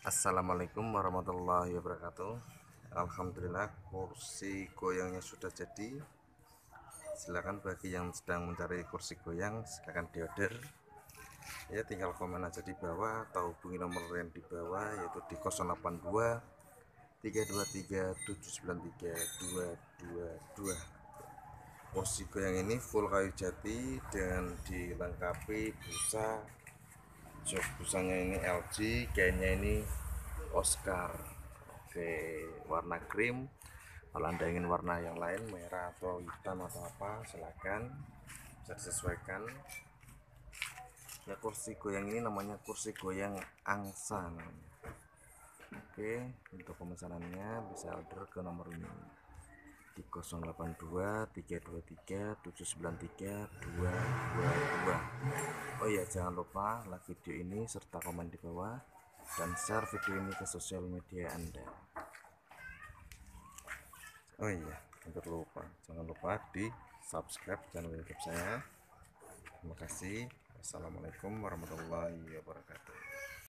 Assalamualaikum warahmatullahi wabarakatuh. Alhamdulillah kursi goyangnya sudah jadi. Silakan bagi yang sedang mencari kursi goyang silakan diorder. Ya tinggal komen aja di bawah atau hubungi nomor yang di bawah yaitu di 082 323 793 222 kursi goyang ini full kayu jati dengan dilengkapi busa jok busanya ini LG kayaknya ini Oscar. Oke warna krim. Kalau anda ingin warna yang lain merah atau hitam atau apa silahkan bisa disesuaikan. Ya kursi goyang ini namanya kursi goyang angsa oke untuk pemesanannya bisa order ke nomor ini. Di 082 323 793 222 Iya jangan lupa like video ini serta komen di bawah dan share video ini ke sosial media Anda. Oh iya, hampir lupa. Jangan lupa di subscribe channel YouTube saya. Terima kasih. Wassalamualaikum warahmatullahi wabarakatuh.